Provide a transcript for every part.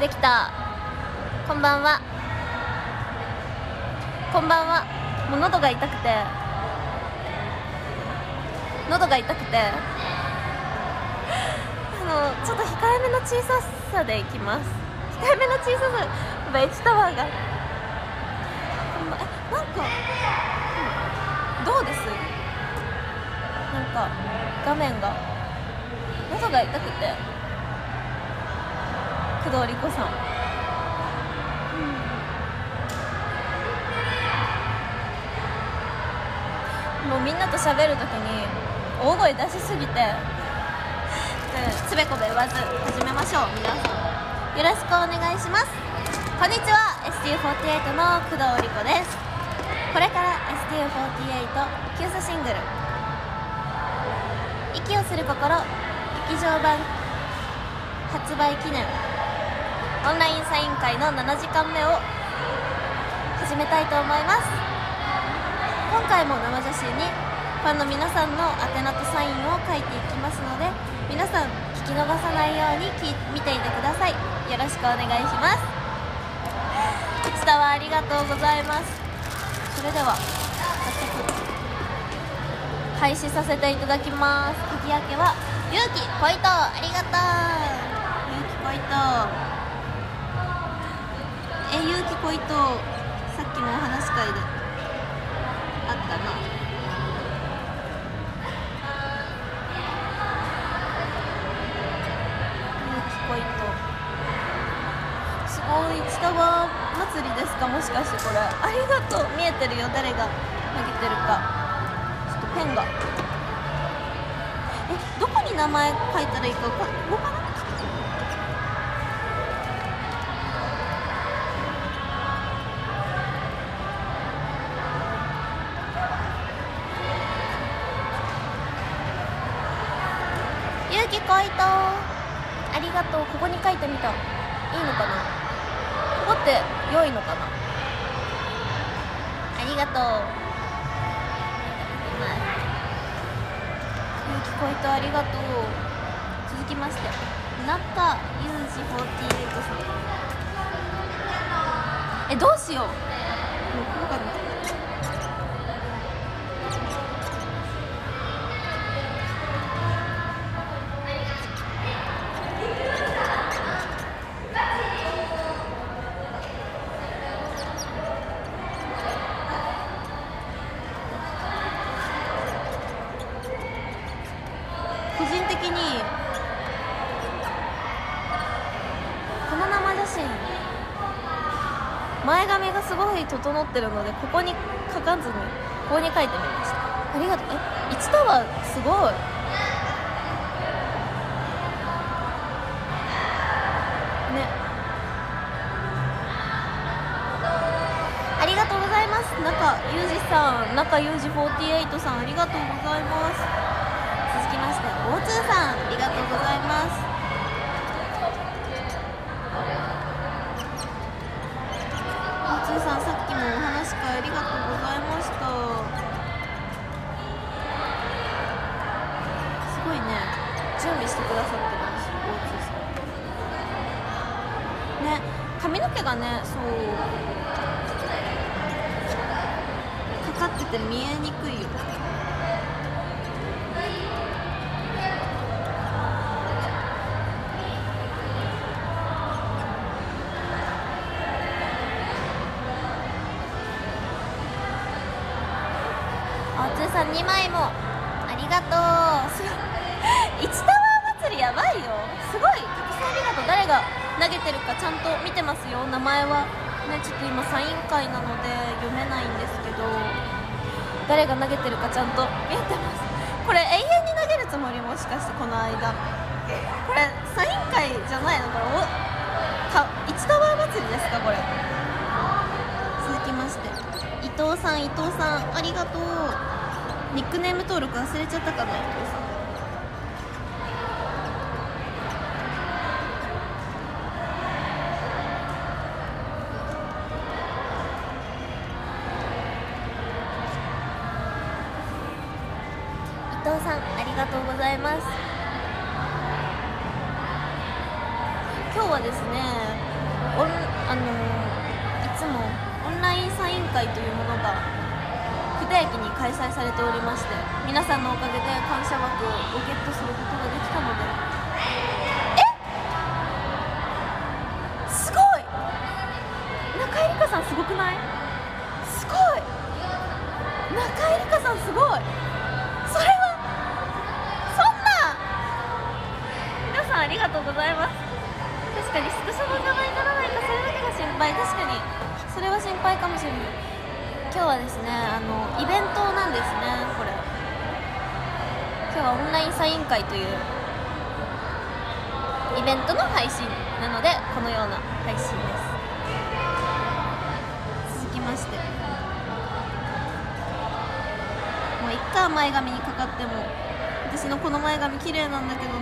できた。こんばんは。こんばんは。もう喉が痛くて。喉が痛くて。あのちょっと控えめの小ささでいきます。控えめの小ささ。やっぱ H タワーが。なんかどうです？なんか画面が。喉が痛くて。工藤理子さん、うん、もうみんなと喋るときに大声出しすぎてつべこべ言わず始めましょう。皆さん。よろしくお願いします。こんにちは。STU48 の工藤理子です。これから STU48 キュースシングル「息をする心」劇場版発売記念。オンラインサイン会の7時間目を始めたいと思います。今回も生写真にファンの皆さんの宛名とサインを書いていきますので皆さん聞き逃さないように見ていてください。よろしくお願いします。伝わありがとうございます。それでは早速開始させていただきます。鍵開けはゆうきポイントありがとう。ゆうきポイントえゆうきポイントさっきのお話し会であったなすごい近場祭りですかもしかしてこれありがとう見えてるよ誰が投げてるかちょっとペンがえどこに名前書いたらいいかここかなとここに書いてみた。いいのかな？ここって良いのかな？ありがとう。ゆうきこいとありがとう。続きまして中裕二48さんえどうしよう。もうここかなってるのでここに書かずにここに書いてみました。ありがとう。え？1タワーすごい。ね。ありがとうございます。中裕二さん中裕二48さんありがとうございます。続きまして大通さんありがとうございます髪の毛がねそうかかってて見えにくいよ。前はねちょっと今サイン会なので読めないんですけど誰が投げてるかちゃんと見えてます。これ永遠に投げるつもりもしかしてこの間。これサイン会じゃないのこれおた1タワー祭りですかこれ。続きまして。伊藤さん伊藤さんありがとう。ニックネーム登録忘れちゃったかな伊藤さん。今日はオンラインサイン会というイベントの配信なのでこのような配信です。続きまして。もういっか前髪にかかっても私のこの前髪綺麗なんだけどな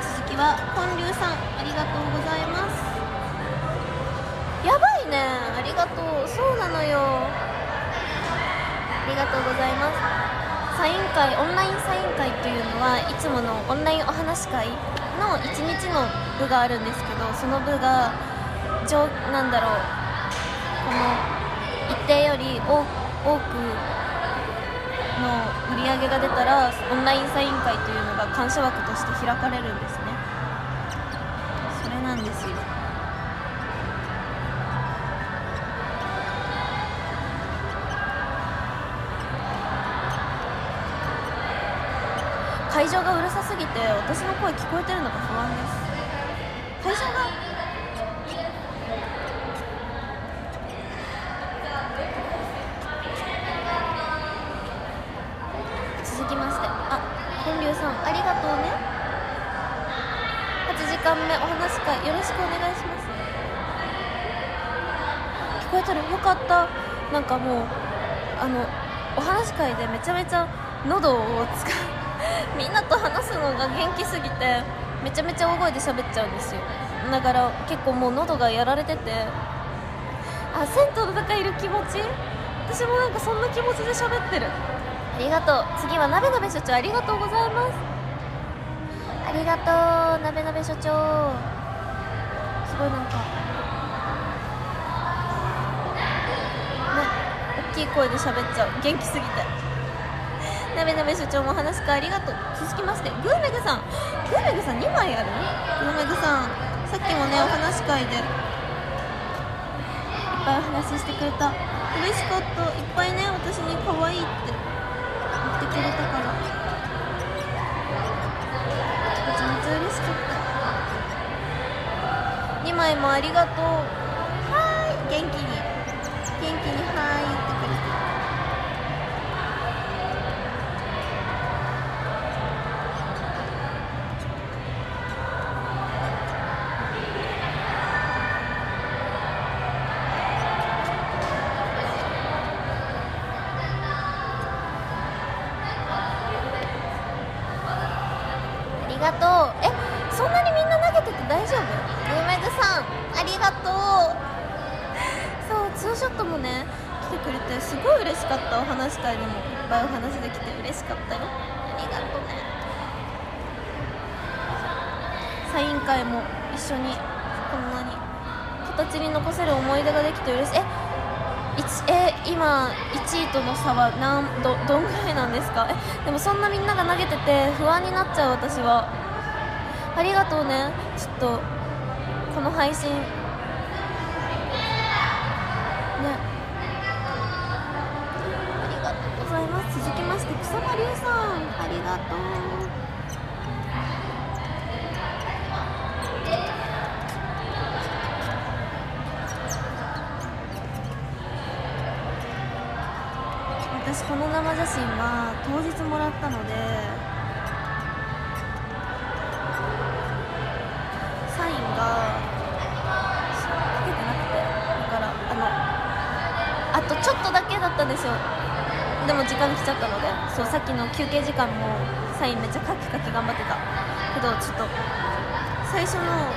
続きは本流さんありがとうございます。やばいね。ありがとう。そうなのよ。ありがとうございます。サイン会オンラインサイン会というのはいつものオンラインお話し会の1日の部があるんですけどその部が上なんだろうこの一定より多多くの売り上げが出たらオンラインサイン会というのが感謝枠として開かれるんですね。会場がうるさすぎて私の声聞こえてるのか不安です。会場が続きまして。あ本流さんありがとうね。8時間目お話し会よろしくお願いします。聞こえてる？よかった。なんかもうあのお話し会でめちゃめちゃ喉を使う。みんなと話すのが元気すぎてめちゃめちゃ大声で喋っちゃうんですよ。だから結構もう喉がやられててあ銭湯の中いる気持ち？私もなんかそんな気持ちで喋ってる。ありがとう。次はなべなべ所長ありがとうございます。ありがとうなべなべ所長。すごいなんかね大きい声で喋っちゃう。元気すぎて。なべなべ所長も話すかありがとう。続きましてグーメグさん。グーメグさん2枚ある？グーメグさんさっきもねお話し会でいっぱいお話ししてくれた。嬉しかった。いっぱいね私に可愛いって。言ってくれたから。めちゃめちゃ嬉しかった。2枚もありがとう。差はなんどどんぐらいなんですか？えでもそんなみんなが投げてて不安になっちゃう私は。ありがとうね。ちょっとこの配信私この生写真は当日もらったのでサインが書けてなくてだからあのあとちょっとだけだったんですよ。でも時間来ちゃったのでそうさっきの休憩時間もサインめっちゃカキカキ頑張ってた。けどちょっと最初の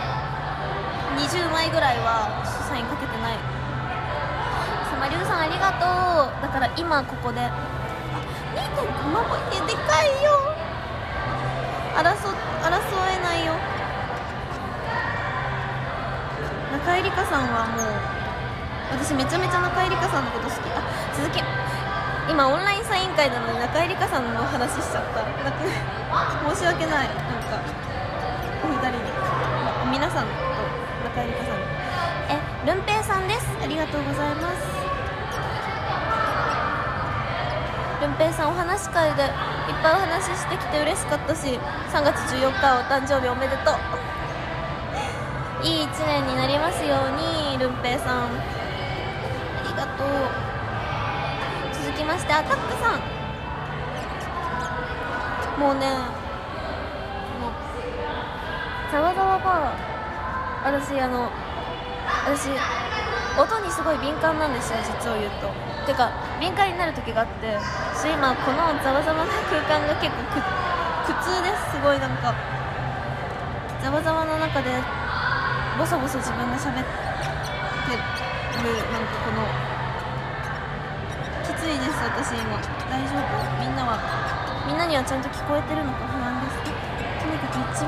20枚ぐらいはサインかけてない。さまりゅうさんありがとう。だから今ここであ2.5万もいてでかいよ。争争えないよ。中井梨花さんはもう私めちゃめちゃ中井梨花さんのこと好き。あ続き。今オンラインサイン会なのに中井梨花さんの話しちゃった。申し訳ない。なんかお二人に。皆さんと中井梨花さん。にえルンペイさんです。ありがとうございますルンペイさんお話会でいっぱいお話ししてきて嬉しかったし3月14日お誕生日おめでとう。いい1年になりますようにルンペイさん。ありがとう。続きましてアタックさん。もうねもうざわざわバー私あの私音にすごい敏感なんですよ実を言うと。てか敏感になる時があって私今このざわざわな空間が結構苦痛ですすごいなんかざわざわの中でボソボソ自分が喋ってるなんかこのきついです私今大丈夫みんなはみんなにはちゃんと聞こえてるのか不安ですとにかく 1,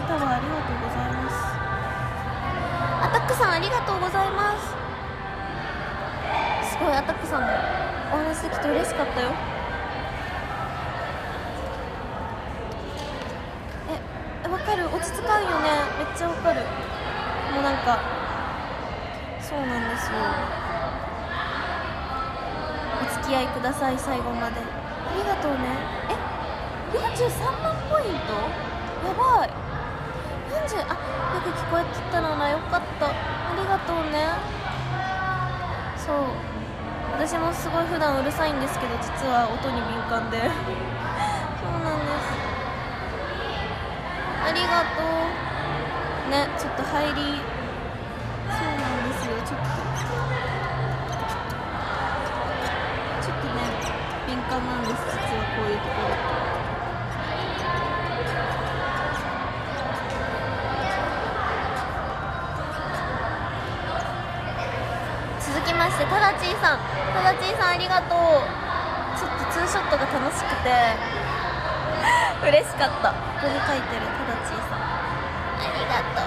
1タワーありがとうございますアタックさんありがとうございますすごいアタックさんもお話できて嬉しかったよ。えわかる？落ち着かんよね。めっちゃわかる。もうなんかそうなんですよ。お付き合いください最後まで。ありがとうね。え43万ポイント？やばい。40あよく聞こえてたのな。よかった。ありがとうね。そう。私もすごい普段うるさいんですけど実は音に敏感で。そうなんです。ありがとう。ねちょっと入り。そうなんですよ。ちょっと。ちょっとね敏感なんです。実はこういうところ。してタダチーさんタダチーさんありがとう。ちょっとツーショットが楽しくて。嬉しかった。ここに書いてるタダチーさん。ありがとう。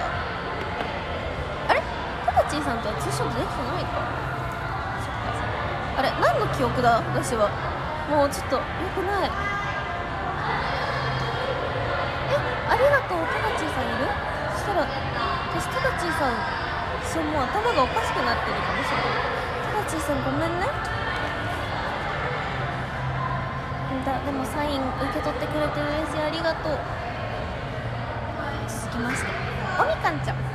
あれ？タダチーさんとはツーショットできてないか？あれ？何の記憶だ？私は。もうちょっとよくない。え？ありがとう。タダチーさんいる？そしたら私タダチーさんそうもう頭がおかしくなってるかもしれない。さんごめんね。だでもサイン受け取ってくれて嬉しいありがとう。続きましておみかんちゃん。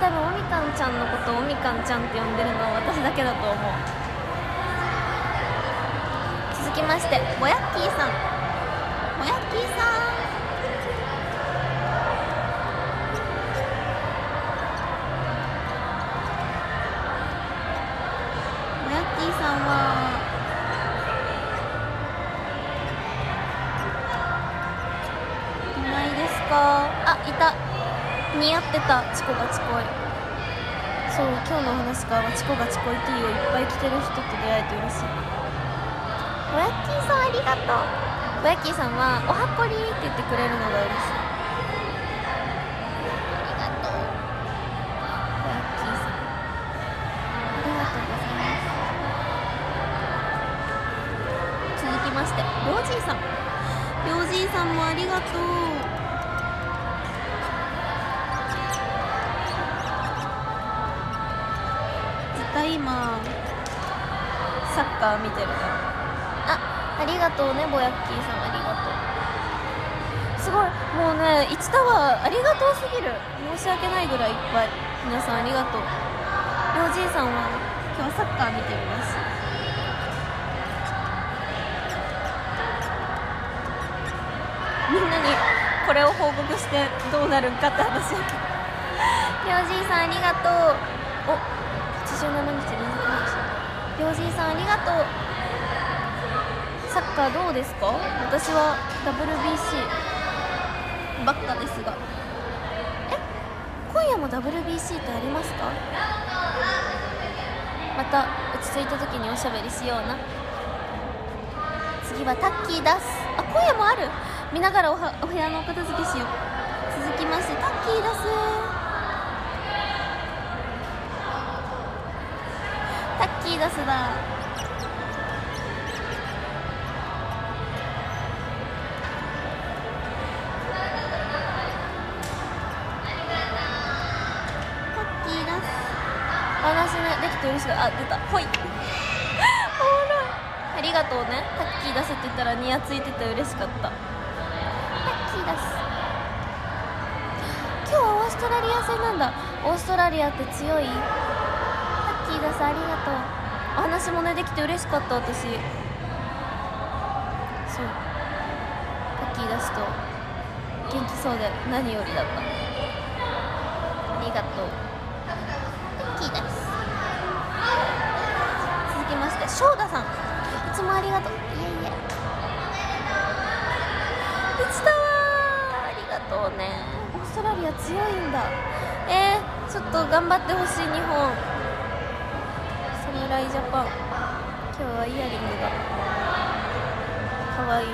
多分おみかんちゃんのことをおみかんちゃんって呼んでるのは私だけだと思う。続きましてぼやっきーさん。今日のお話からはチコがチコい T をいっぱい着てる人と出会えて嬉しい。ぼやっきーさんありがとう。ぼやっきーさんは「おはこり」って言ってくれるのが嬉しいサッカー見てるな。あありがとうねぼやっきーさんありがとう。すごい。もうね1タワーありがとうすぎる。申し訳ないぐらいいっぱい。皆さんありがとう。りょうじいさんは今日はサッカー見てるらしいみんなにこれを報告してどうなるんかって話。だけどりょうじいさんありがとう。お87日りょうじいさんありがとう。サッカーどうですか？私は WBC ばっかですが。え今夜も WBC ってありますか？また落ち着いた時におしゃべりしような。次はタッキー出す。あ今夜もある。見ながらおはお部屋のお片付けしよう。続きましてタッキー出す。タッキー出すだタッキー出す。話ね。できて嬉しい。あ出た。ほい。ありがとうね。タッキー出せって言ったらニヤついてて嬉しかった。タッキー出す。今日はオーストラリア戦なんだ。オーストラリアって強い？タッキー出す。ありがとう。お話もねできて嬉しかった私。そう。タッキー出すと元気そうで何よりだった。ありがとう。タッキーです。続きまして翔太さん。いつもありがとう。いえいえ。いつだわありがとうね。オーストラリア強いんだ。えー、ちょっと頑張ってほしい日本侍ジャパン。今日はイヤリングが。かわいい。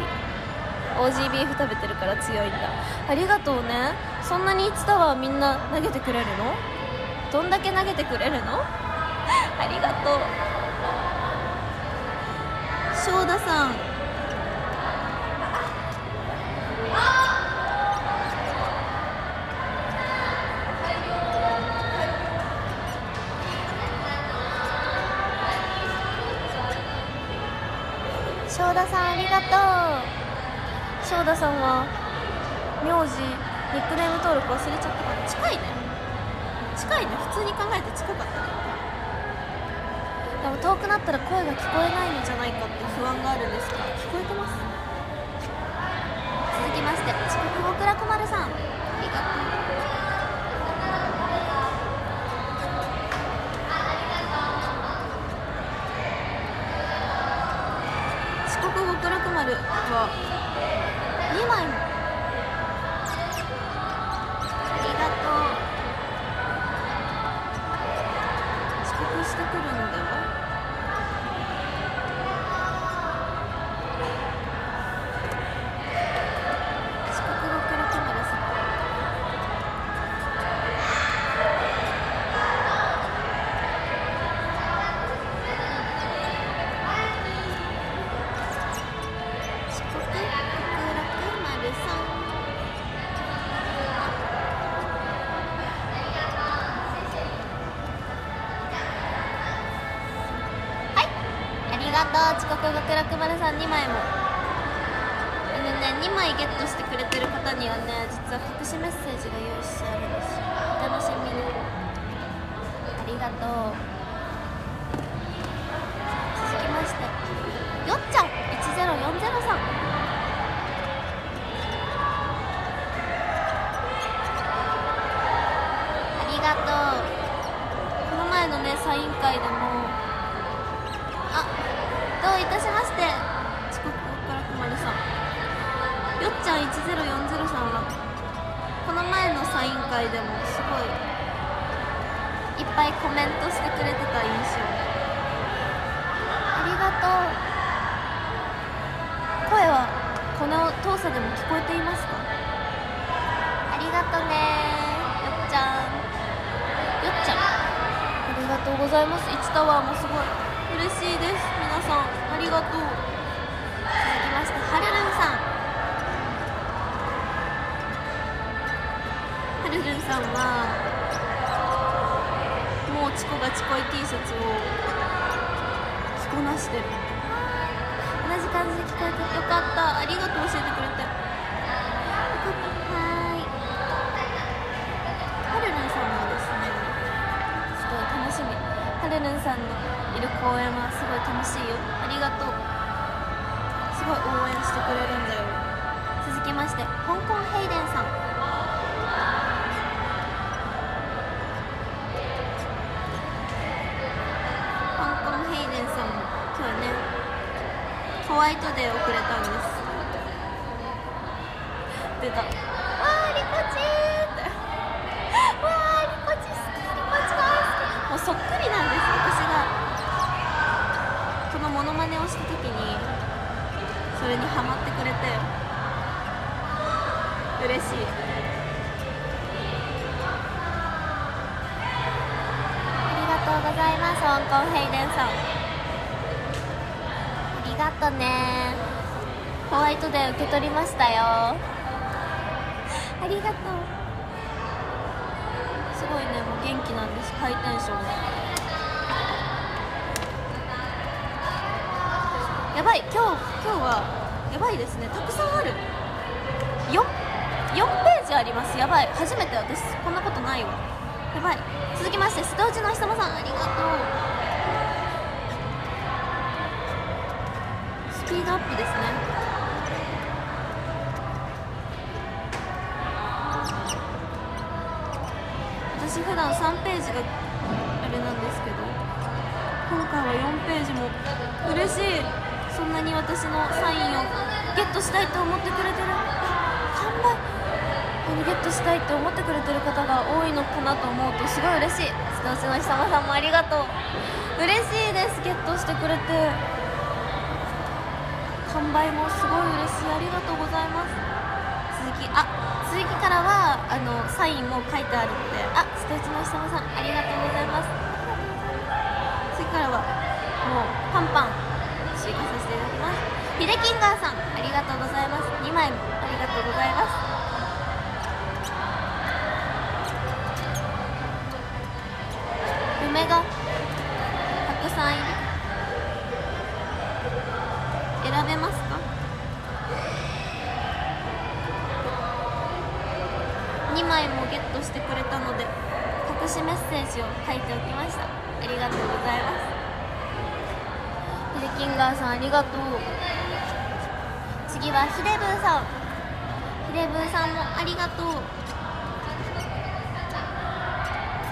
オージービーフ食べてるから強いんだ。ありがとうね。そんなにいつだわみんな投げてくれるの？どんだけ投げてくれるの？ありがとう。翔太さん。がとう。翔太さんは名字ニックネーム登録忘れちゃったから近いね。近いね。普通に考えて近かったね。でも遠くなったら声が聞こえないのじゃないかって不安があるんですが聞こえてます。続きまして遅刻極楽丸さん。ありがとう。丸う遅刻極楽丸さん2枚も。あのね2枚ゲットしてくれてる方にはね実は隠しメッセージが用意してあるんですよ。お楽しみに。ありがとう。続きましてよっちゃん1040さん。ありがとう。この前のねサイン会でもいたしまして遅刻からくまるさんよっちゃん10403さんはこの前のサイン会でもすごいいっぱいコメントしてくれてた印象。ありがとう。声はこの遠さでも聞こえていますか？ありがとね。よっちゃん。よっちゃん。ありがとうございます。1タワーもすごい。嬉しいです皆さんありがとう。続きましてはるるんさん。はるるんさんはもうチコがチコい T シャツを着こなしてる。同じ感じで聞こえてよかった。ありがとう教えてくれて。よかった。はい。はるるんさんはですね。すごい楽しみ。はるるんさんのいる公演はすごい楽しいよ。りがとう。すごい応援してくれるんだよ。続きまして香港ヘイデンさん。香港ヘイデンさんも今日ねホワイトデーをくれたんです。出た。それにハマってくれて嬉しい。ありがとうございます香港ヘイデンさん。ありがとね。ホワイトデー受け取りましたよ。ありがとう。すごいねもう元気なんです。ハイテンションやばい今日今日はやばいですね。たくさんある。4, 4ページあります。やばい。初めて私こんなことないわ。やばい。続きまして須藤内のひさまさん。ありがとう。スピードアップですね。私普段3ページがあれなんですけど今回は4ページも嬉しい。そんなに私のサインをゲットしたいと思ってくれてるあ完売あのゲットしたいって思ってくれてる方が多いのかなと思うとすごい嬉しい須藤の久間さんもありがとう嬉しいですゲットしてくれて完売もすごい嬉しいありがとうございます続きあ続きからはあのサインも書いてあるのであ須藤の久間さんありがとうございます次からはもうパンパン追加させていただきます。ヒデキンガーさんありがとうございます。2枚もありがとうございます。りがとう。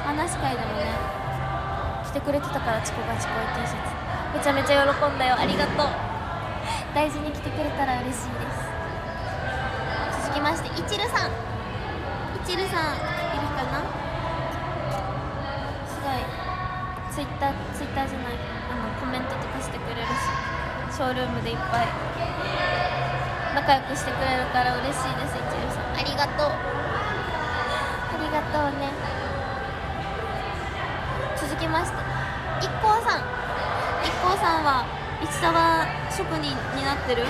話し会でもね来てくれてたからチコがチコい T シャツめちゃめちゃ喜んだよ。ありがとう。大事に来てくれたら嬉しいです。続きましていちるさん。いちるさんいるかな？すごい。ツイッターツイッターじゃない。あのコメントとかしてくれるしショールームでいっぱい。仲良くしてくれるから嬉しいですいちるさん。ありがとう。ありがとうね。続きまして。一光さん。一光さんは市沢職人になってる？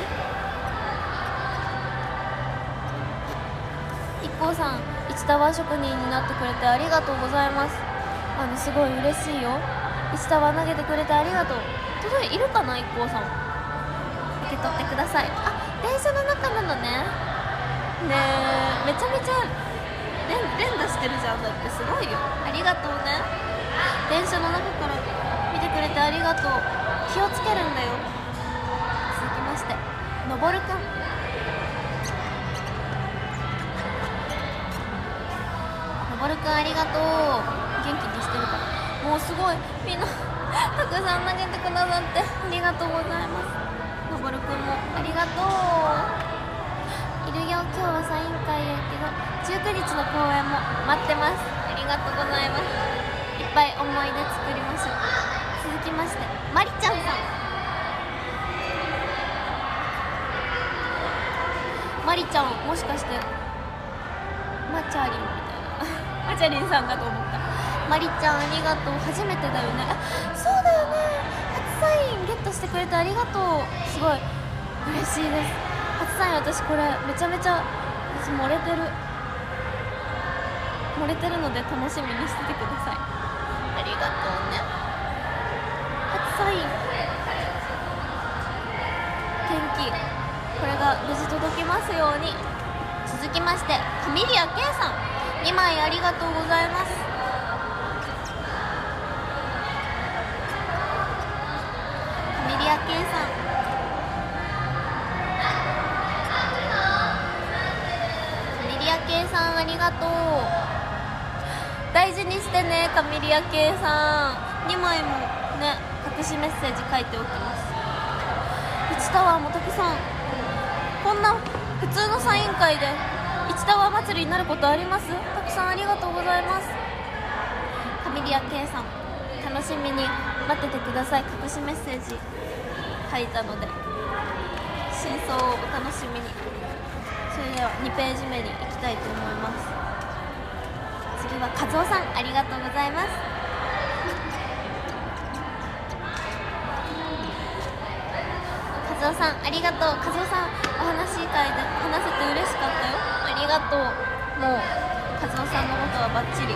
一光さん市タワー職人になってくれてありがとうございます。あのすごい嬉しいよ。市タワー投げてくれてありがとう。届いいるかな一光さん。受け取ってください。あ電車の中なのね。ねえめちゃめちゃ連連打してるじゃん。だってすごいよ。ありがとうね。電車の中から見てくれてありがとう。気をつけるんだよ。続きましてのぼるくんのぼるくんありがとう。元気にしてるから。もうすごい。みんなたくさん投げてくださってありがとうございますくんもありがとういるよ今日はサイン会やけど19日の公演も待ってますありがとうございます。いっぱい思い出作りましょう続きましてまりちゃんさん。まりちゃんもしかしてマチャリン。みたいなマチャリンさんかと思った。まりちゃんありがとう。初めてだよね。してくれてありがとう。すごい。嬉しいです。初サイン私これめちゃめちゃ私漏れてる。漏れてるので楽しみにしててください。ありがとうね。初サイン天気。これが無事届きますように。続きましてファミリア K さん。2枚ありがとうございます。大事にしてねカミリア系さん。2枚もね隠しメッセージ書いておきます。1タワーもたくさん。こんな普通のサイン会で1タワー祭りになることあります？たくさんありがとうございます。カミリア系さん楽しみに待っててください。隠しメッセージ書いたので。真相をお楽しみに。それでは2ページ目に行きたいと思います。次は和夫さんありがとうございます。和夫さんありがとう。和夫さんお話し会で話せて嬉しかったよ。ありがとう。もう和夫さんのことはバッチリ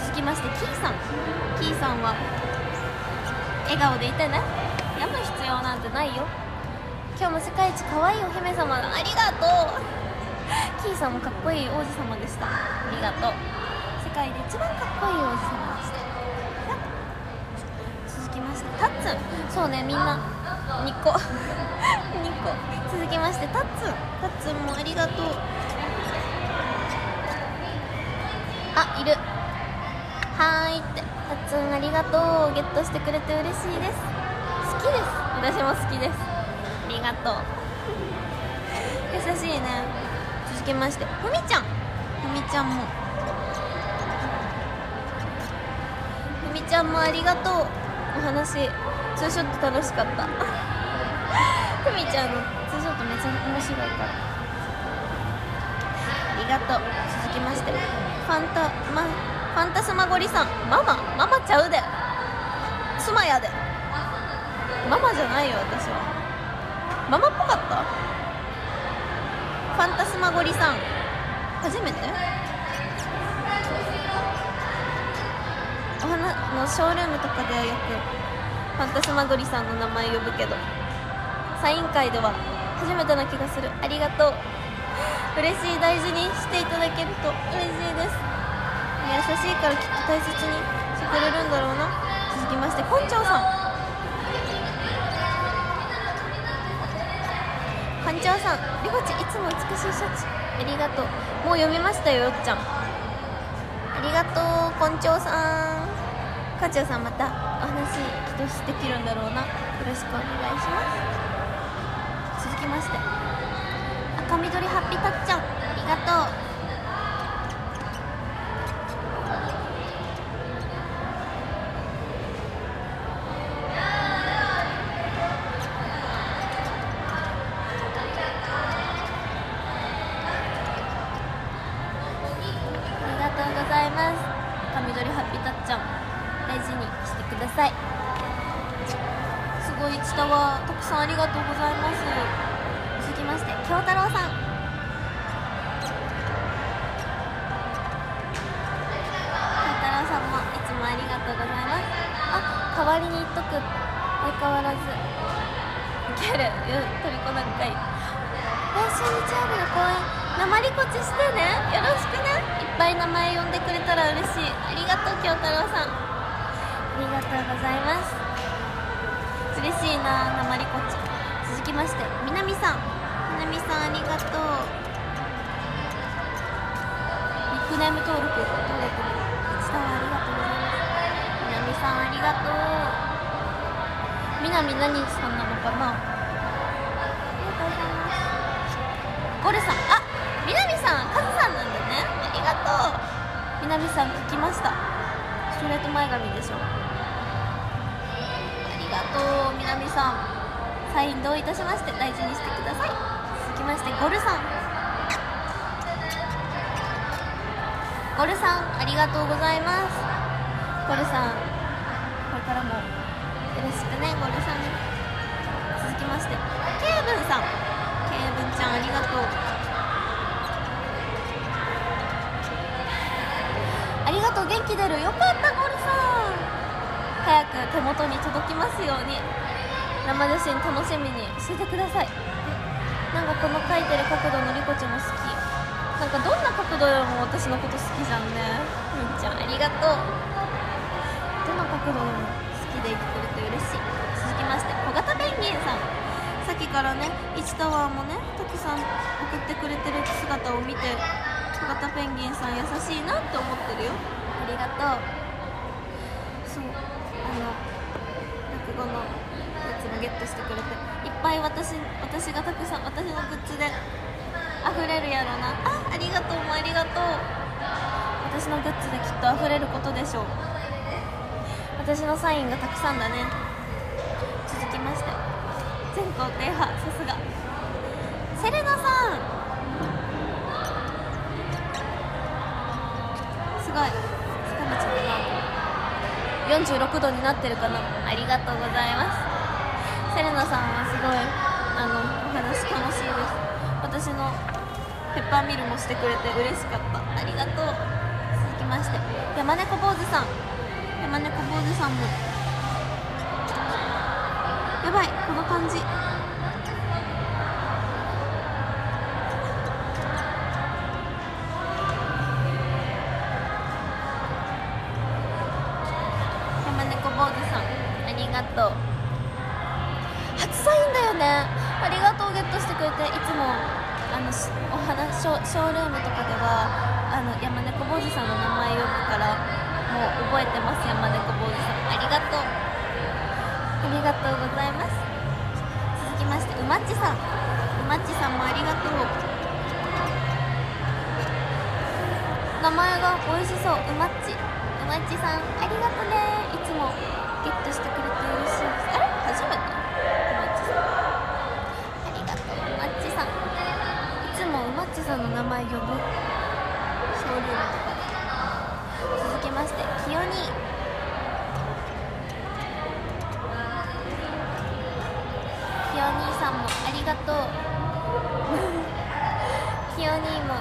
続きましてキーさん。キーさんは笑顔でいてね。病む必要なんてないよ。今日も世界一可愛いお姫様ありがとう。キーさんもかっこいい王子様でした。ありがとう。界で一番かっこいい王子様でした。続きましてタッツ。ンそうねみんな。2個2個続きましてタッツ。ンタッツンもありがとう。あいる。はーいって。タッツンありがとう。ゲットしてくれて嬉しいです。好きです。私も好きです。ありがとう。優しいね。続きましてふみちゃん。ふみちゃんも。みちゃんもありがとう。お話ツーショット楽しかった。ふみちゃんのツーショットめっちゃ面白いから。ありがとう。続きましてファンタマファンタスマゴリさん。ママママちゃうで。妻やで。ママじゃないよ私は。ママっぽかった？ファンタスマゴリさん。初めて？のショールームとかではよくファンタスマゴリさんの名前呼ぶけどサイン会では初めてな気がする。ありがとう。嬉しい大事にしていただけると嬉しいです。優しいからきっと大切にしてくれるんだろうな。続きましてこんちょうさん。こんちょうさんりほちいつも美しいシャツ。ありがとう。もう読みましたよよっちゃん。ありがとうこんちょうさん。こんちょうさんまたお話きっとできるんだろうな。よろしくお願いします。続きまして。赤緑ハッピータッちゃん変わらず。ギャル飛び込んかい。来週日曜日の公演なまりこちしてね。よろしくね。いっぱい名前呼んでくれたら嬉しい。ありがとう京太郎さん。ありがとうございます。嬉しいななまりこち。続きましてみなみさん。みなみさんありがとう。ニックネーム登録どうだったのありがとうございます。みなみさんありがとう。みなみなにさんなのかな？ゴルさん。あみなみさんカズさんなんだね。ありがとう。みなみさん聞きました。ストレート前髪でしょ。ありがとうみなみさん。サインどういたしまして大事にしてください。続きましてゴルさん。ゴルさんありがとうございます。ゴルさんこれからもよろしくねゴルさん。続きましてケーブンさん。ケーブンちゃんありがとう。ありがとう元気出る。よかったゴルさん。早く手元に届きますように。生写真楽しみにしててください。なんかこの描いてる角度のりこちゃんも好き。なんかどんな角度よりも私のこと好きじゃんね。みんちゃんありがとう。どの角度でも。嬉しい。続きまして小型ペンギンさん。さっきからね1タワーもねたくさん送ってくれてる姿を見て小型ペンギンさん優しいなって思ってるよ。ありがとう。そうあの落語のグッズもゲットしてくれて。いっぱい私私がたくさん私のグッズで溢れるやろな。あありがとうもありがとう。私のグッズできっと溢れることでしょう。私のサインがたくさんだね。続きまして。全肯定派。さすが。セレナさん。すごい。疲れちゃった。46度になってるかな。ありがとうございます。セレナさんはすごいあのお話楽しいです。私のペッパーミルもしてくれて嬉しかった。ありがとう。続きまして。山猫坊主さん。山猫坊主さんも。やばいこの感じ。美味しそう。うまっち。うまっちさんありがとね。いつもゲットしてくれて嬉しいです。あれ？初めて？うまっちさん。ありがとう。うまっちさん。いつもうまっちさんの名前呼ぶ。ショールームとかで続きましてきよにきよ兄さんもありがとう。きよ兄も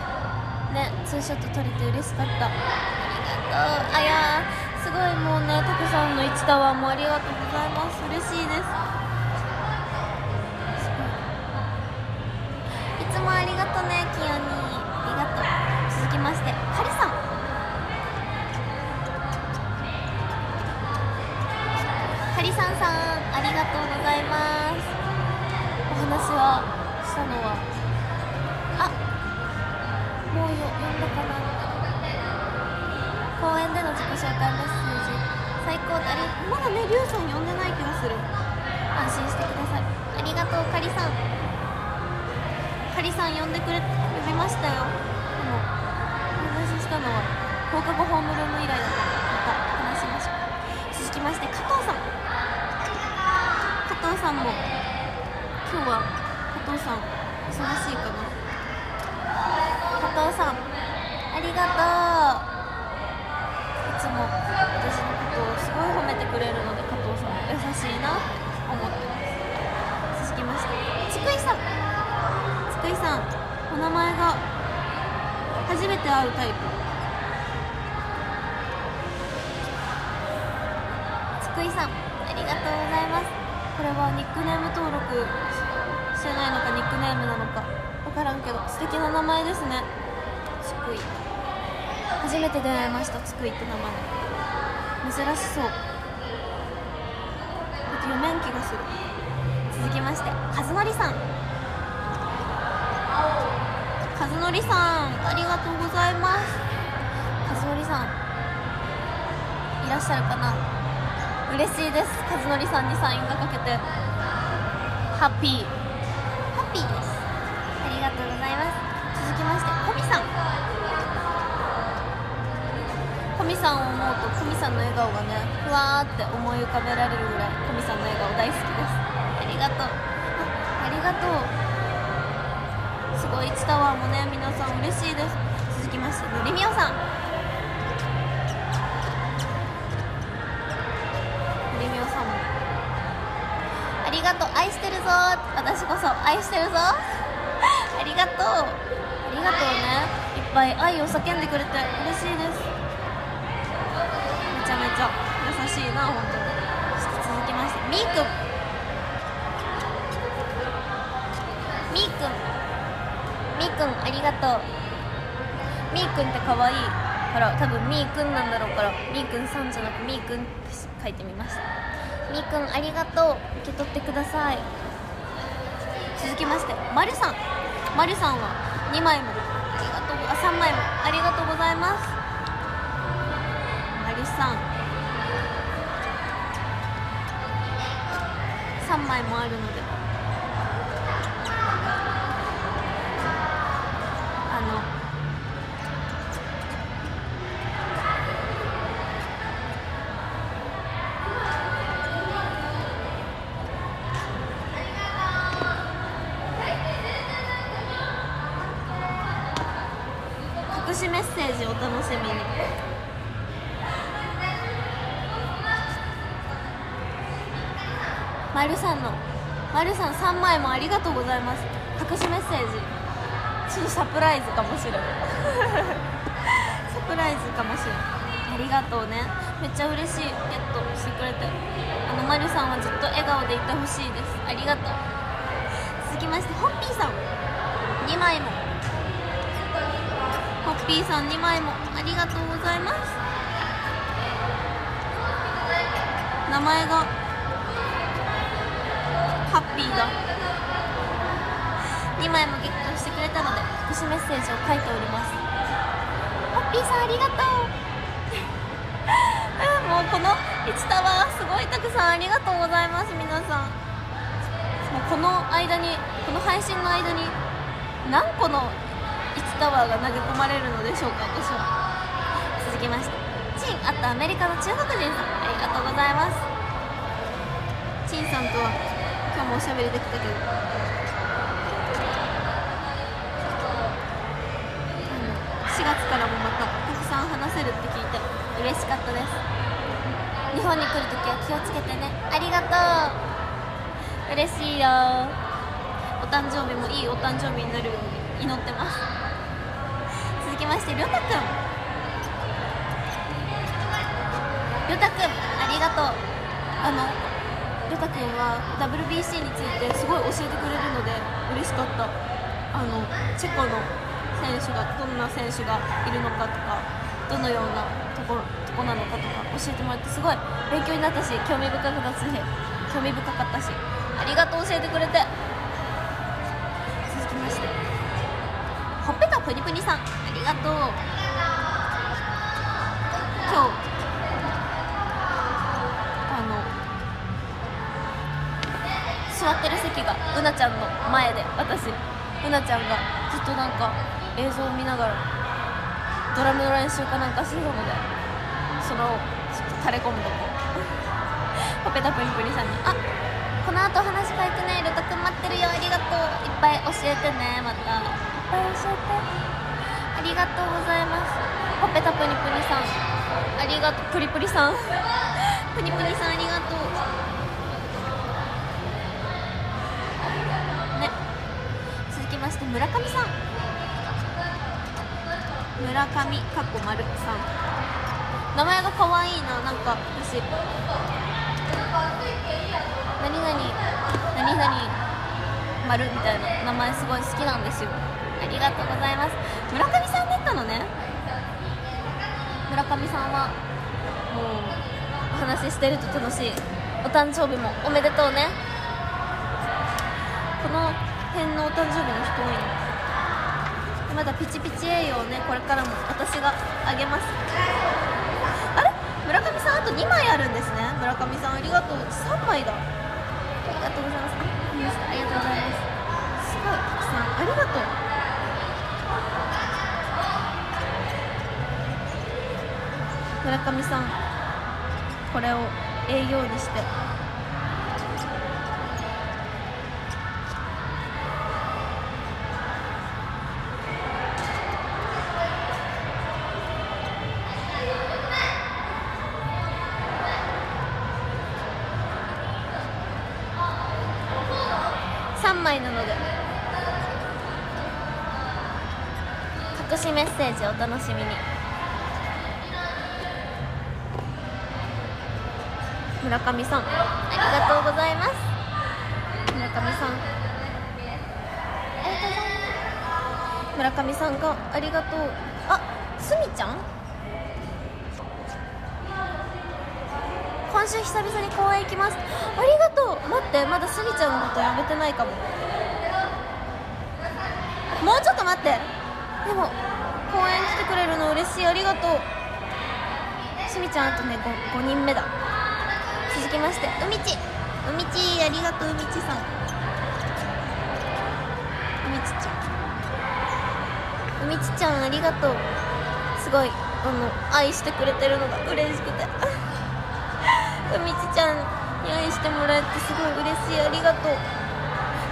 ねツーショット撮れて嬉しかった。ありがとう。あやすごいもうねたくさんの1タワーもありがとうございます。嬉しいです。いつもありがとねきよにありがとう。続きましてかりさん。かりさんさんありがとうございます。お話はしたのは？もうよ読んだかな公園での自己紹介メッセージ最高だありまだねりゅうさん読んでない気がする安心してくださいありがとうかりさんかりさん呼んでくれ呼びましたよでもお話ししたのは放課後ホームルーム以来だったまた話しましょう続きまして加藤さん加藤さんも今日は加藤さん忙しいかな加藤さんありがとういつも私のことをすごい褒めてくれるので加藤さん優しいなって思ってます。続きまして津久井さん津久井さんお名前が初めて会うタイプ津久井さんありがとうございます。これはニックネーム登録。してないのかニックネームなのか。からんけど素敵な名前ですね。津久井初めて出会いました津久井って名前。珍しそう。だって読めん気がする。続きまして和則さん。和則さんありがとうございます。和則さんいらっしゃるかな。嬉しいです。和則さんにサインが書けて。ハッピー。ハッピーです。がとうございます。続きましてコミさん。コミさんを思うとコミさんの笑顔がねふわーって思い浮かべられるぐらいコミさんの笑顔大好きです。ありがとう。あありがとう。すごい1タワーもね皆さん嬉しいです。続きましてのりみおさん。のりみおさんも。ありがとう。愛してるぞ私こそ愛してるぞがとう。ありがとうね。いっぱい愛を叫んでくれて嬉しいです。めちゃめちゃ優しいな本当に。続きまして。みーくん。みーくん。みーくんありがとう。みーくんって可愛い。から多分みーくんなんだろうからみーくんさんじゃなくみーくんって書いてみましたみーくんありがとう。受け取ってください。続きましてまるさん。まるさんは2枚も。ありがとうあ3枚も。ありがとうございます。まりさん。3枚もあるので。りがとうございます。隠しメッセージ。ちょっとサプライズかもしれない サプライズかもしれないありがとうね。めっちゃ嬉しい。ゲットしてくれて。あのまるさんはずっと笑顔でいてほしいです。ありがとう。続きましてホッピーさん。2枚も。ホッピーさん2枚も。ありがとうございます。名前が。ハッピーだ。2枚もゲットしてくれたので隠しメッセージを書いております。ホッピーさんありがとう。もうこの1タワーすごいたくさんありがとうございます皆さん。もうこの間にこの配信の間に何個の1タワーが投げ込まれるのでしょうか私は。続きましてチンあとアメリカの中国人さんありがとうございます。チンさんとは今日もおしゃべりできたけどかったです。日本に来るときは気をつけてね。ありがとう。嬉しいよ。お誕生日もいいお誕生日になるように祈ってます。続きましてりょうたくん。りょうたくんありがとう。あのりょうたくんは WBC についてすごい教えてくれるので嬉しかった。あのチェコの選手がどんな選手がいるのかとかどのようなところなのかとか教えてもらってすごい勉強になったし興味深かったし興味深かったしありがとう教えてくれて。続きましてほっぺたぷにぷにさんありがとう。今日あの座ってる席がうなちゃんの前で私うなちゃんがずっとなんか映像を見ながらドラムの練習かなんかしてたのでそれをちょっと垂れ込むとこ。ほっぺたぷにぷにさんに「あこの後話書いてねルトくん待ってるよありがとう。いっぱい教えてねまた。いっぱい教えて。ありがとうございます。ほっぺたぷにぷにさんありがとう。プリプリさん。ぷにぷにさんありがとう。ね。続きまして村上さん。村上かっこ丸さん。名前が可愛いななんか私。何々何々丸みたいな名前すごい好きなんですよ。ありがとうございます。村上さんだったのね。村上さんはもうお話ししてると楽しい。お誕生日もおめでとうね。この辺のお誕生日の人多いの。まだピチピチ栄養をねこれからも私があげます。と2枚あるんですね。村上さんありがとう。3枚だ。ありがとうございます。ありがとうございます。すごいたくさん。ありがとう。村上さんこれを営業にして。メッセージお楽しみに。村上さんありがとうございます。村上さん。村上さんがありがとう。あすみちゃん？今週久々に公園行きます。ありがとう。待ってまだスミちゃんのことやめてないかも。もうちょっと待って。でも公演来てくれるの嬉しいありがとう。しみちゃんあとね 5, 5人目だ。続きましてうみち。うみちありがとううみちさん。うみちちゃん。うみちちゃんありがとう。すごいあの愛してくれてるのが嬉しくて。うみちちゃんに愛してもらえてすごい嬉しい。ありがとう。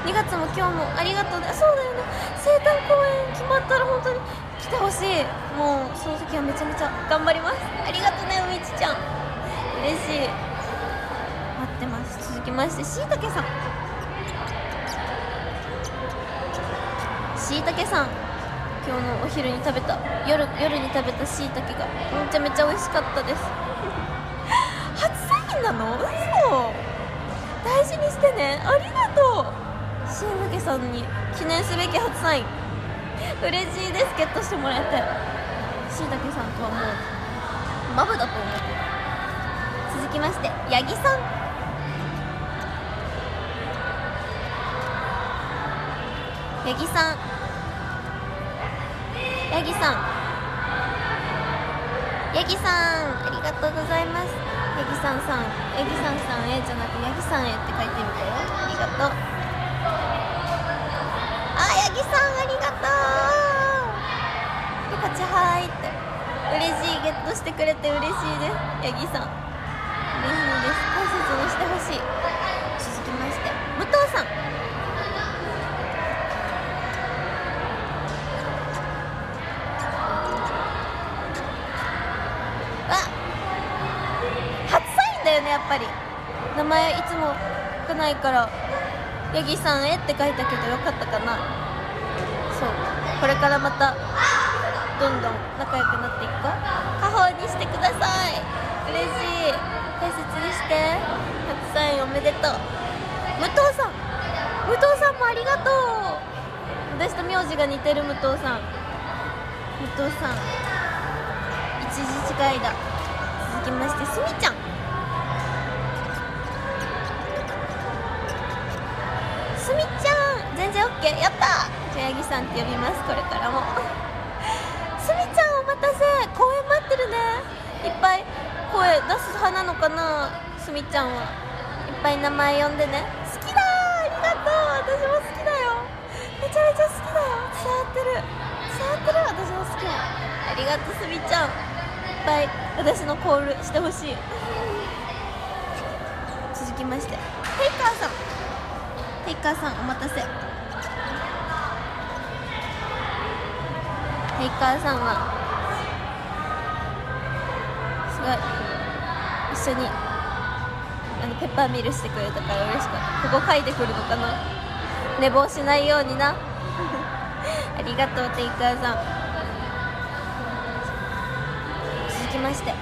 2月も今日もありがとうね。そうだよね。生誕公演決まったら本当に来てほしい。もうその時はめちゃめちゃ頑張ります。ありがとうねうみちちゃん。嬉しい。待ってます。続きましてしいたけさん。しいたけさん。今日のお昼に食べた夜夜に食べたしいたけがめちゃめちゃ美味しかったです。初サインなの？嘘。大事にしてね。ありがとう。しいたけさんに記念すべき初サイン。嬉しいですゲットしてもらえてしいたけさんとはもうマブだと思って続きまして八木さん。八木さん。八木さん。八木さんありがとうございます。八木さんさん八木さんさんへじゃなく八木さんへって書いてみたよ。ありがとう。あ八木さんありがとう。してくれて嬉しいです。八木さん。嬉しいです大切にしてほしい。続きまして武藤さん。わ初サインだよねやっぱり。名前いつも書かないから八木さんへって書いたけどよかったかな。そう。これからまたどんどん仲良くなっていくか。家宝にしてください。嬉しい。大切にして。初サインおめでとう。武藤さん。武藤さんもありがとう。私と名字が似てる武藤さん。武藤さん。一時違いだ。続きましてすみちゃん。すみちゃん。全然 OK やったじゃあ八木さんって呼びます。これからも。いっぱい声出す派なのかなすみちゃんは。いっぱい名前呼んでね。好きだありがとう。私も好きだよ。めちゃめちゃ好きだよ。伝わってる。伝わってる。私も好きありがとうすみちゃん。いっぱい私のコールしてほしい。続きまして。テイカーさん。テイカーさんお待たせ。テイカーさんは緒にあのペッパーミルしてくれたから嬉しかったここ書いてくるのかな？寝坊しないようにな。ありがとうテイカーさん続きまして。し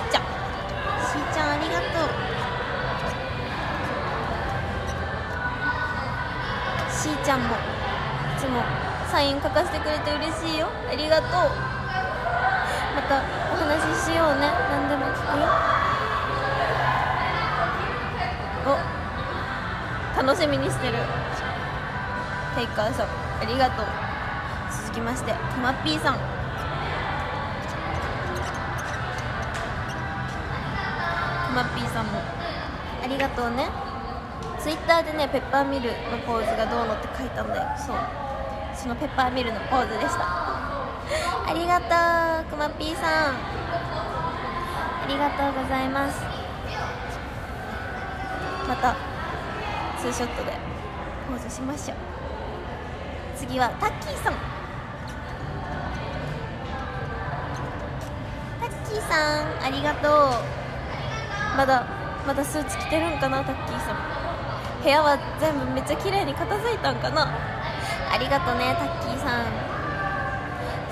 ーちゃん。しーちゃんありがとう。しーちゃんもいつもサイン書かせてくれて嬉しいよ。ありがとう。またお話ししようね。何でも聞くよ。楽しみにしてる。テイカーさんありがとう。続きましてくまっぴーさん。くまっぴーさんも。ありがとうね。ツイッターでねペッパーミルのポーズがどうのって書いたんだよ。そう。そのペッパーミルのポーズでした。ありがとうくまぴーさん。ありがとうございます。また。ツーショットでポーズしましょう。次はタッキーさん。タッキーさんありがとう。まだまだスーツ着てるんかなタッキーさん。部屋は全部めっちゃ綺麗に片付いたんかな。ありがとねタッキーさん。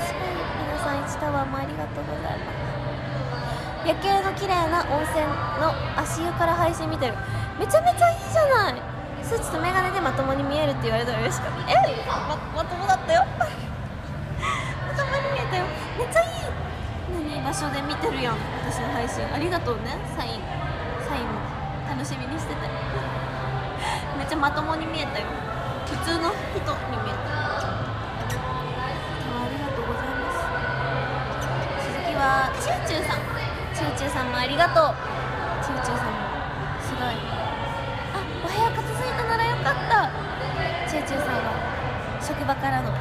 すごい皆さん1タワーもありがとうございます。夜景の綺麗な温泉の足湯から配信見てる。めちゃめちゃいいじゃない。スーツと眼鏡でまともに見えるって言われたら嬉しかった。えままともだったよ。まともに見えたよ。めっちゃいい。何場所で見てるやん。私の配信。ありがとうね。サイン。サインも。楽しみにしてて。めっちゃまともに見えたよ。普通の人に見えた。あ,ありがとうございます。続きはチューチューさん。チューチューさんもありがとう。場からのあ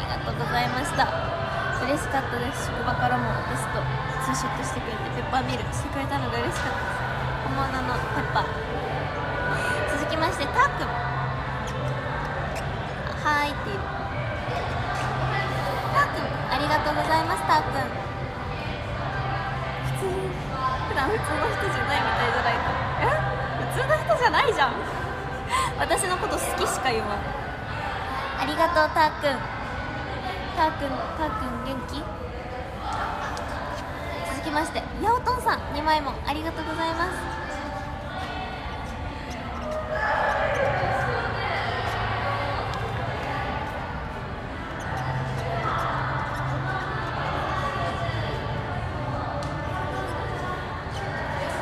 りがとうございました。嬉しかったです。職場からも私とツーショットしてくれてペッパーミルしてくれたのが嬉しかったです。本物のペッパー。続きましてたーくん。はーいっているたーくんありがとうございますたーくん。普通普段普通の人じゃないみたいじゃないか。え？普通の人じゃないじゃん。私のこと好きしか言わん。ありがとうたーくん。たーくんたーくん元気？続きましてやおとんさん2枚もありがとうございます。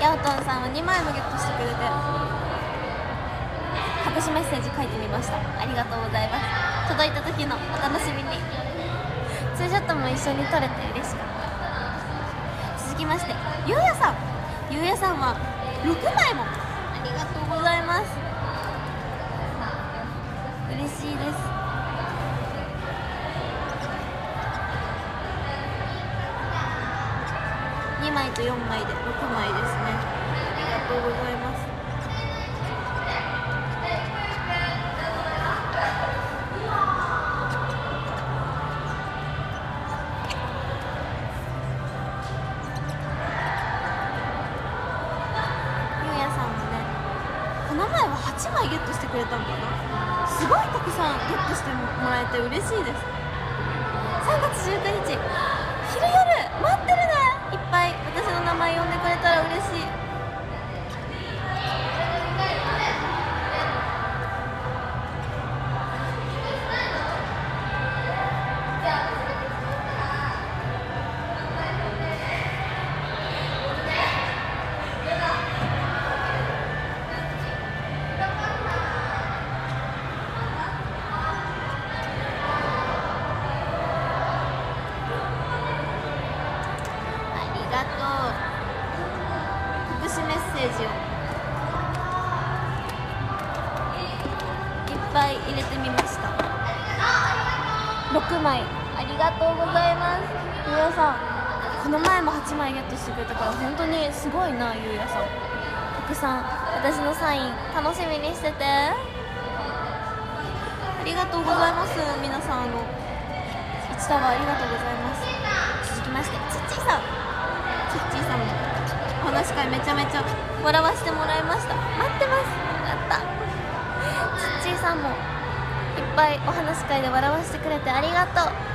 ヤオトンさんは2枚もゲットしてくれて隠しメッセージ書いてみました。ありがとうございます。届いた時のお楽しみに。ツーショットも一緒に撮れて嬉しかった。続きましてゆうやさん。ゆうやさんは6枚も。ありがとうございます。嬉しいです。2枚と4枚で6枚ですね。ありがとうございます。嬉しいです。から本当にすごいなゆうやさん。たくさん私のサイン楽しみにしてて。ありがとうございます皆さん。あの1タワーありがとうございます。続きましてちっちーさん。ちっちーさんも話し会めちゃめちゃ笑わせてもらいました。待ってます。やった。ちっちーさんもいっぱいお話し会で笑わせてくれてありがとう。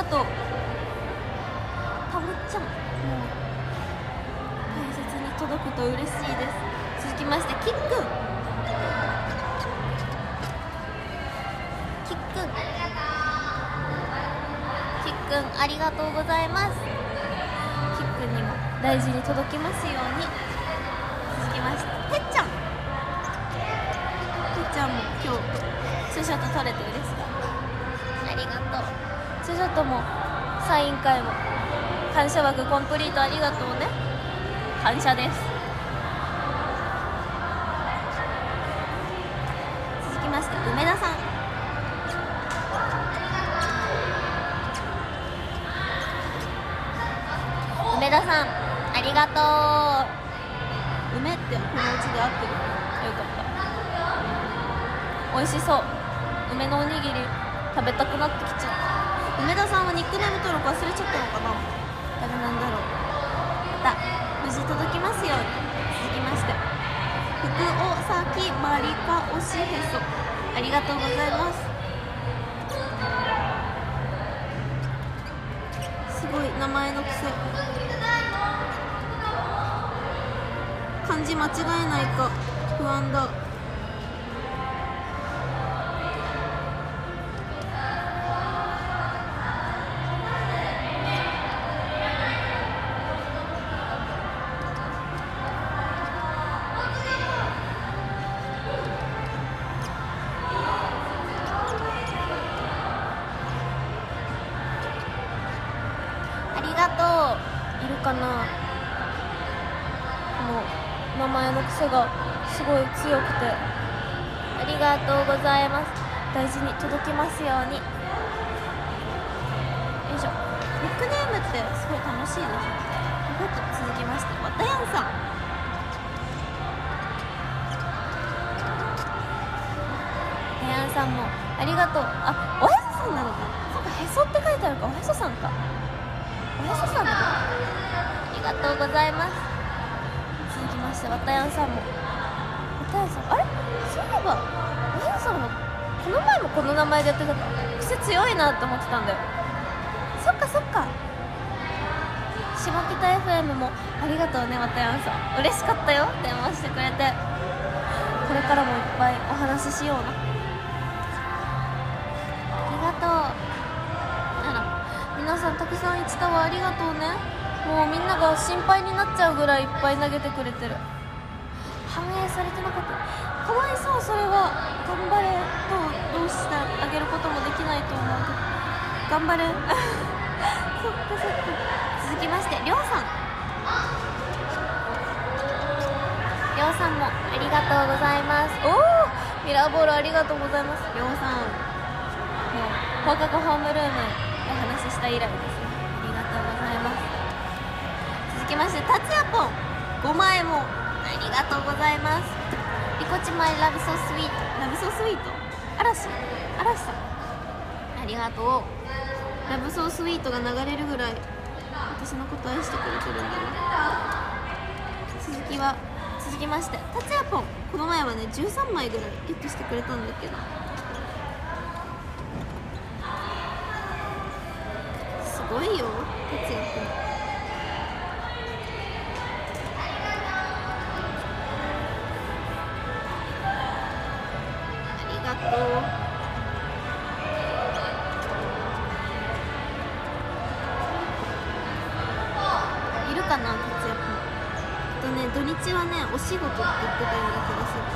博士もあと。うたわちゃん。もう大切に届くと嬉しいです。続きましてきっくんきっくんきっくんありがとうございます。きっくんにも大事に届きますように。続きましててっちゃん。てっちゃんも今日ツーショット撮れて嬉しかったありがとうツーショットもサイン会も感謝枠コンプリートありがとうね。感謝です。続きまして梅田さん。梅田さんありがとう。梅ってこのうちで合ってる？よかった。美味しそう。ますように続きまして福尾崎まりかおしへそありがとうございます。すごい名前の癖。漢字間違えないか。不安だ。きますように。よいしょ。ニックネームってすごい楽しいですね。続きましてわたやんさん。わたやんさんもありがとう。あおへそさんなのか。そうかへそって書いてあるか。おへそさんか。おへそさんだ。ありがとうございます。続きましてわたやんさんも。わたやんさんあれ？そういえばわたやんさんもの前もこの名前でやってたか癖強いなって思ってたんだよ。そっかそっか。下北 FM もありがとうねわたやんさん。嬉しかったよ電話してくれて。これからもいっぱいお話ししような。ありがとう。あら皆さんたくさん1タワーありがとうね。もうみんなが心配になっちゃうぐらいいっぱい投げてくれてる。されてなかった。かわいそうそれは頑張れとどうしてあげることもできないと思う。けど頑張れ。そっかそっか。続きましてりょうさん。りょうさんもありがとうございます。おおミラーボールありがとうございます。りょうさんもう放課後ホームルームお話しした以来ですね。ありがとうございます。続きまして達也ぽん。5万円もりがとうございます。リコチマイラブソースイート。ラブソースイート？嵐嵐さん。ありがとう。ラブソースイートが流れるぐらい私のこと愛してくれてるんだな続きは？続きまして達也ぽんこの前はね13枚ぐらいゲットしてくれたんだけど。すごいよ達也ぽんかな達也くんとね土日はねお仕事って言ってたような気がする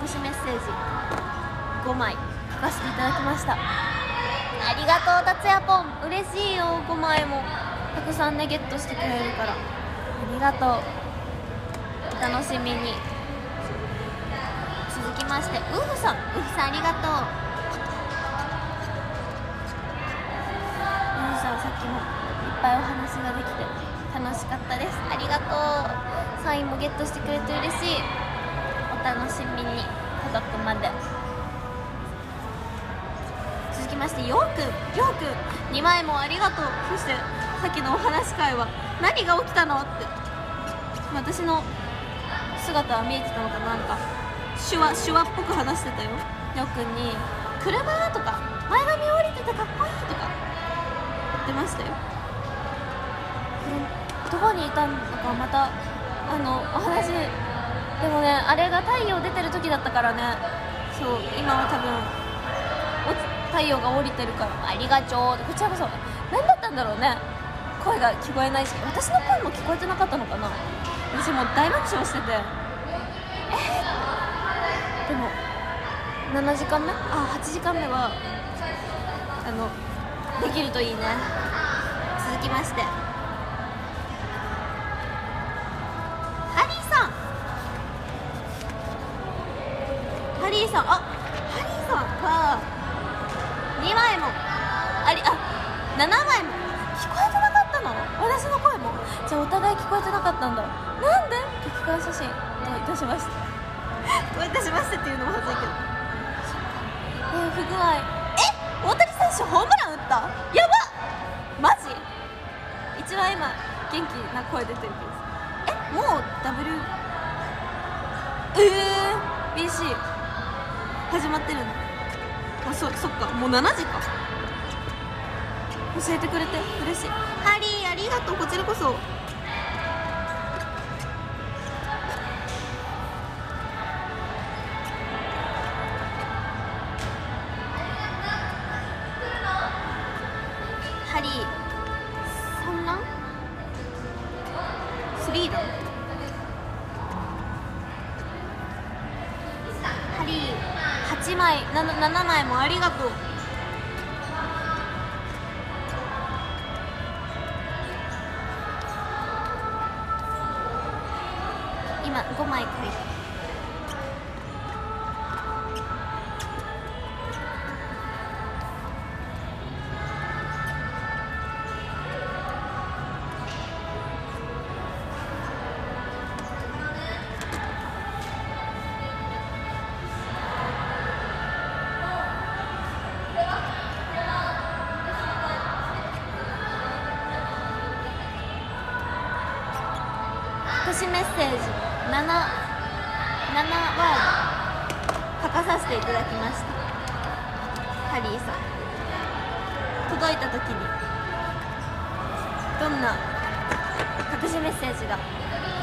隠しメッセージ5枚書かせていただきました。ありがとう達也ぽん嬉しいよ5枚も。たくさんねゲットしてくれるから。ありがとう。楽しみに。続きましてウフさん。ウフさんありがとう。ウフさんさっきもいっぱいお話ができて楽しかったです。ありがとう。サインもゲットしてくれて嬉しい。お楽しみに。届くまで。続きましてようくん。ようくん。2枚もありがとう。そしてさっきのお話会は何が起きたの？って。私の姿は見えてたのかな？んか手話手話っぽく話してたよ。りょくんに「車?」とか「前髪降りててかっこいい」とか言ってましたよ。どこにいたのかまたあのお話でもねあれが太陽出てる時だったからね。そう今は多分太陽が降りてるからありがちょうこちらこそ何だったんだろうね。声が聞こえないし私の声も聞こえてなかったのかな。私も大爆笑してて。7時間目？あ8時間目はあのできるといいね。続きまして。ハリーさん。ハリーさんあハリーさんが2枚も。ありあ7枚も。聞こえてなかったの？私の声も？じゃあお互い聞こえてなかったんだ。なんで？激辛写真どういたしまして。どういたしましてっていうのも恥ずいけど。え、不具合え大谷選手手ホームラン打った？やばマジ？一番今元気な声出てるけどえもう W えー、BC 始まってるの？あそそっか。もう7時か。教えてくれて嬉しい。ハリーありがとう。こちらこそ。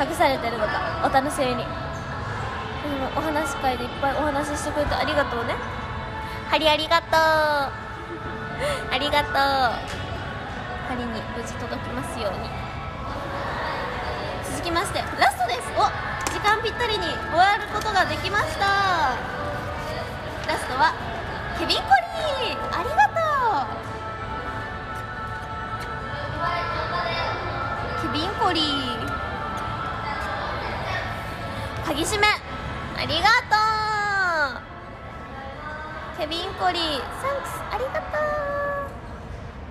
隠されてるのかお楽しみに。お話し会でいっぱいお話ししてくれてありがとうね。ハリありがとう。ありがとうハリに無事届きますように。続きましてラストです。お時間ぴったりに終わることができました。ラストはケビン・コリーありがとう。ケビン・コリー。鍵閉め。ありがとう。ケビン・コリー。サンクスありがと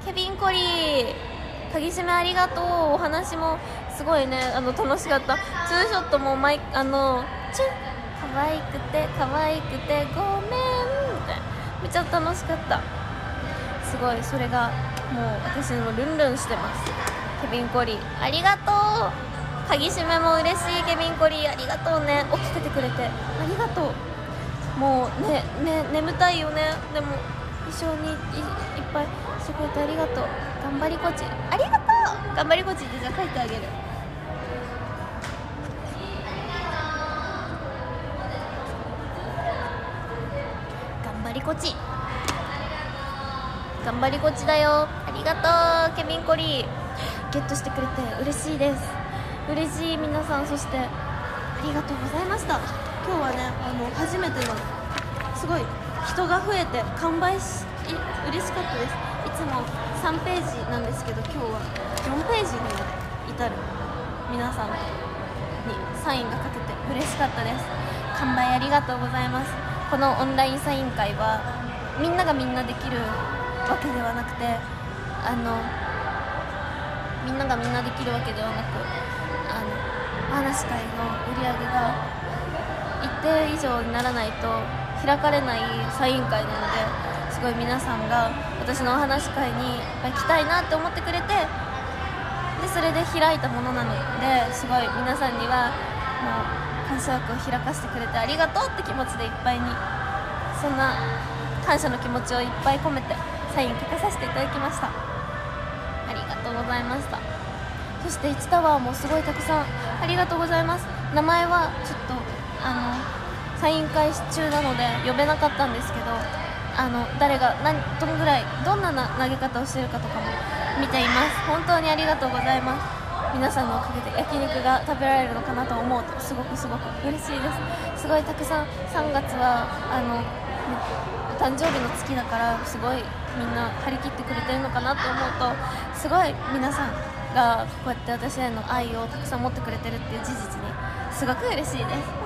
う。ケビン・コリー鍵閉めありがとう。お話もすごいね。あの楽しかった。ツーショットもマイあのチュン。可愛くて可愛くてごめん。ってめっちゃ楽しかった。すごい。それがもう私もルンルンしてます。ケビン・コリー。ありがとう。鍵閉めも嬉しいケビン・コリーありがとうね。起きててくれて。ありがとう。もうねね眠たいよね。でも一緒にいいっぱいしてくれてありがとう。頑張りこちありがとう。頑張りこちってじゃあ書いてあげる。頑張りこち。頑張りこちだよ。ありがとうケビン・コリー。ゲットしてくれて嬉しいです。嬉しい皆さんそしてありがとうございました。今日はねあの初めてのすごい人が増えて完売し嬉しかったです。いつも3ページなんですけど今日は4ページに至る皆さんにサインが書けて嬉しかったです。完売ありがとうございます。このオンラインサイン会はみんながみんなできるわけではなくてあのみんながみんなできるわけではなくあのお話会の売り上げが一定以上にならないと開かれないサイン会なのですごい皆さんが私のお話会にいっぱい来たいなって思ってくれてでそれで開いたものなのですごい皆さんにはもう感謝枠を開かせてくれてありがとうって気持ちでいっぱいにそんな感謝の気持ちをいっぱい込めてサイン書かさせていただきました。ありがとうございました。そして1タワーもすごいたくさんありがとうございます。名前はちょっとあのサイン会中なので呼べなかったんですけどあの誰が何どんぐらいどんなな投げ方をしてるかとかも見ています。本当にありがとうございます。皆さんのおかげで焼肉が食べられるのかなと思うとすごくすごく嬉しいです。すごいたくさん3月はあの、ねお誕生日の月だからすごいみんな張り切ってくれてるのかなと思うとすごい皆さんがこうやって私への愛をたくさん持ってくれてるっていう事実にすごく嬉しいです。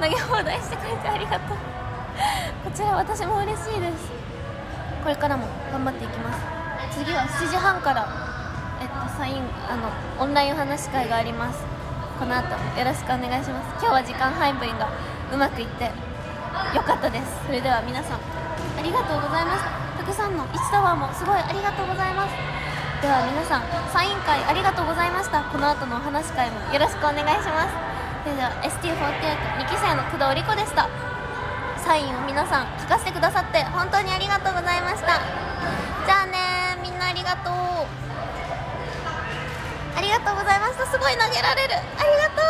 投げ放題してくれてありがとう。こちら私も嬉しいです。これからも頑張っていきます。次は7時半からえっとサインあのオンラインお話し会があります。この後よろしくお願いします。今日は時間配分がうまくいってよかったです。それでは皆さんありりがとうございますた。くさんの1タワーもすごいありがとうございますでは皆さんサイン会ありがとうございました。この後のお話会もよろしくお願いします。それでは ST48 2期生の工藤理子でした。サインを皆さん書かせてくださって本当にありがとうございました。じゃあねみんなありがとう。ありがとうございました。すごい投げられる。ありがとう。